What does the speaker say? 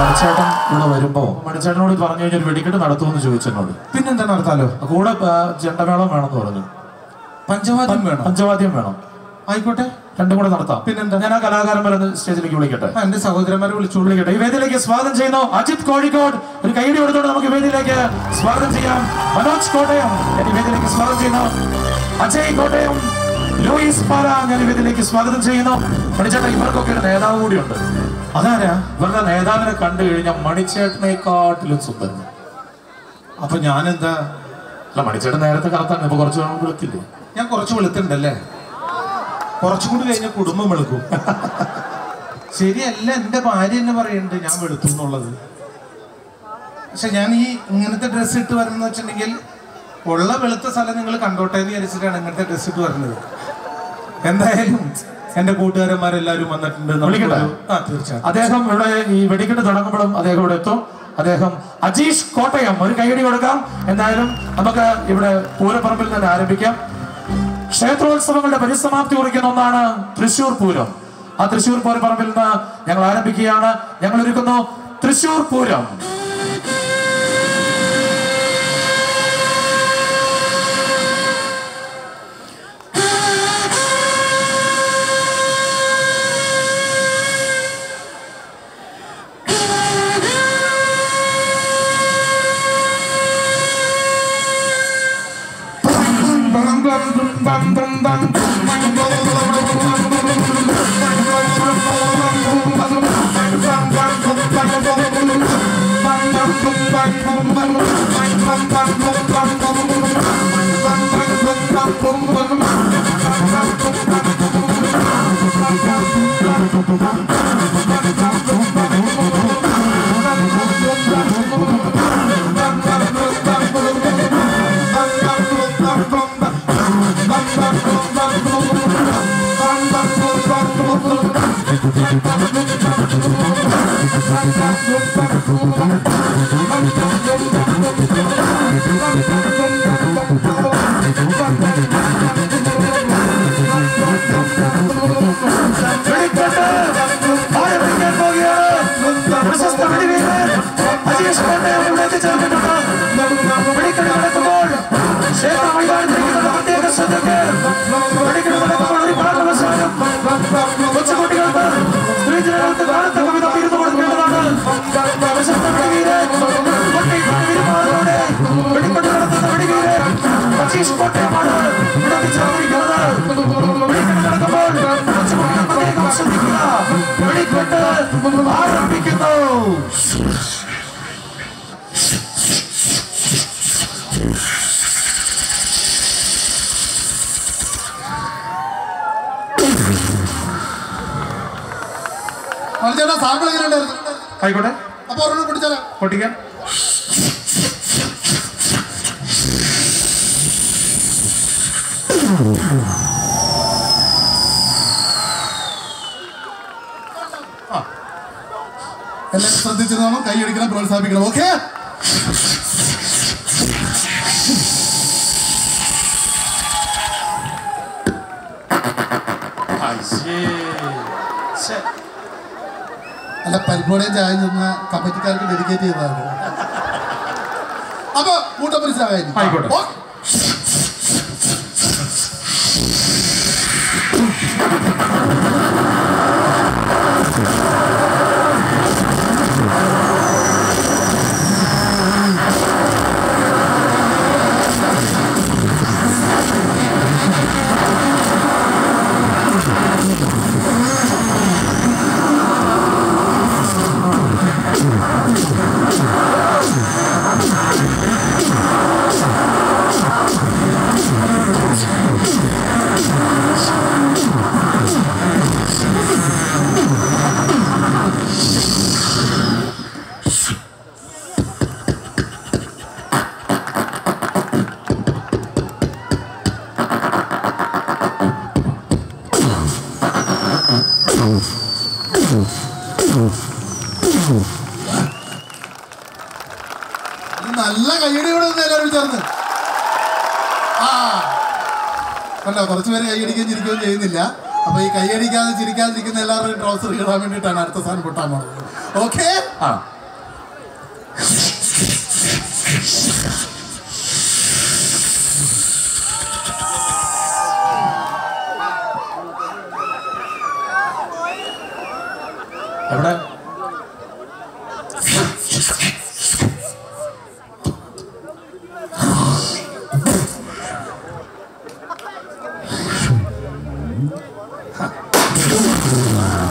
മണിച്ചേട്ടൻ ഇവിടെ വരുമ്പോ മണിച്ചേട്ടനോട് പറഞ്ഞു കഴിഞ്ഞാൽ വെടിക്കെട്ട് നടത്തുമെന്ന് ചോദിച്ചെന്നോട്. പിന്നെന്താ നടത്താലോ? കൂടെ ജണ്ടമേളം വേണം വേണമെന്ന് പറഞ്ഞു. പഞ്ചവാദ്യം വേണം? പഞ്ചവാദ്യം വേണം. ആയിക്കോട്ടെ. രണ്ടും കൂടെ നടത്താം. പിന്നെന്താ? ഞാൻ ആ കലാകാരന്മാരെ സ്റ്റേജിലേക്ക് വിളിക്കട്ടെ. എന്റെ സഹോദരന്മാരെ വിളിച്ചു. വിളിക്കട്ടെ. ഈ വേദിയിലേക്ക് സ്വാഗതം ചെയ്യുന്നു അജിത് കോഴിക്കോട്. ഒരു കൈയടി കൊടുത്തോണ്ട് നമുക്ക് വേദിയിലേക്ക് സ്വാഗതം ചെയ്യാം. മനോജ് കോട്ടയം. വേദിയിലേക്ക് സ്വാഗതം ചെയ്യുന്നു അജയ് കോട്ടയം. ലൂയിസ് പാല ഞാൻ ഈ സ്വാഗതം ചെയ്യുന്നു. മണിച്ചേട്ടൻ ഇവർക്കൊക്കെ ഒരു നേതാവ് കൂടിയുണ്ട്. അതാരാ? ഇവരുടെ നേതാവിനെ കണ്ടു കഴിഞ്ഞാൽ മണിച്ചേട്ടനെക്കാട്ടിലും സുന്ദരൻ. അപ്പൊ ഞാനെന്താ? അല്ല മണിച്ചേട്ടൻ നേരത്തെ കറത്താണ് ഇപ്പൊ കുറച്ച് വിളിക്കില്ലേ ഞാൻ കുറച്ച് വെളുത്തുണ്ടല്ലേ കുറച്ചുകൂടി കഴിഞ്ഞ കുടുംബം വെളുക്കും. ശരിയല്ല എന്റെ ഭാര്യ എന്നെ പറയുന്നുണ്ട് ഞാൻ വെളുത്തു എന്നുള്ളത്. പക്ഷെ ഞാൻ ഈ ഇങ്ങനത്തെ ഡ്രസ്സ് ഇട്ട് വരുന്ന വെച്ചിട്ടുണ്ടെങ്കിൽ ഉള്ള വെളുത്ത സ്ഥലം നിങ്ങൾ കണ്ടോട്ടെ എന്ന് വിചാരിച്ചിട്ടാണ് ഇങ്ങനത്തെ ഡ്രസ്സ് ഇട്ട് വരുന്നത്. എന്തായാലും എന്റെ കൂട്ടുകാരന്മാരെല്ലാവരും വന്നിട്ടുണ്ട്. അദ്ദേഹം ഇവിടെ ഈ വെടിക്കെട്ട് തുടങ്ങുമ്പോഴും അദ്ദേഹം ഇവിടെ എത്തും. അദ്ദേഹം അജീഷ് കോട്ടയം ഒരു കൈയടി കൊടുക്കാം. എന്തായാലും നമുക്ക് ഇവിടെ പൂരപ്പറമ്പിൽ തന്നെ ആരംഭിക്കാം. ക്ഷേത്രോത്സവങ്ങളുടെ പരിസമാപ്തി കുറിക്കുന്ന ഒന്നാണ് തൃശൂർ പൂരം. ആ തൃശൂർ പൂരപ്പറമ്പിൽ നിന്ന് ഞങ്ങൾ ആരംഭിക്കുകയാണ്. ഞങ്ങൾ ഒരുക്കുന്നു തൃശൂർ പൂരം. വെടിക്കെട്ട് ആരംഭിക്കാൻ പോവുകയാണ്. പ്രശസ്ത വെടിവീരൻ അജീഷ് കോട്ടയം ഇവിടെ വെടിക്കെട്ട് ആരംഭിക്കുന്നു ആയിക്കോട്ടെ. അപ്പൊ ഒരെണ്ണം പിടിച്ചാലോ പൊട്ടിക്കാം. ശ്രദ്ധിച്ചിരുന്നോണം കൈ അടിക്കണം പ്രോത്സാഹിപ്പിക്കണം. ഓക്കെ അല്ല പരിപാടിയും ചായ ചെന്ന കമ്മിറ്റിക്കാർക്ക് ഡെഡിക്കേറ്റ് ചെയ്തതാണ്. അപ്പൊ കൂട്ടം മനസ്സിലാകായിരുന്നു ആയിക്കോട്ടെ. നല്ല കൈയടിയോടെ ഒന്ന് എല്ലാവരും ചേർന്ന്. ആ. കണ്ടോ കുറച്ച് പേര് കൈയടിക്കുകയും ചിരിക്കുകയും ചെയ്യുന്നില്ല. അപ്പൊ ഈ കൈയടിക്കാതെ ചിരിക്കാതിരിക്കുന്ന എല്ലാവരുടെയും ട്രൗസർ ഇടാൻ വേണ്ടിയിട്ടാണ് അടുത്ത സാധനം പൊട്ടാൻ പോകുന്നത് ഓക്കെ ആ. എവിടെ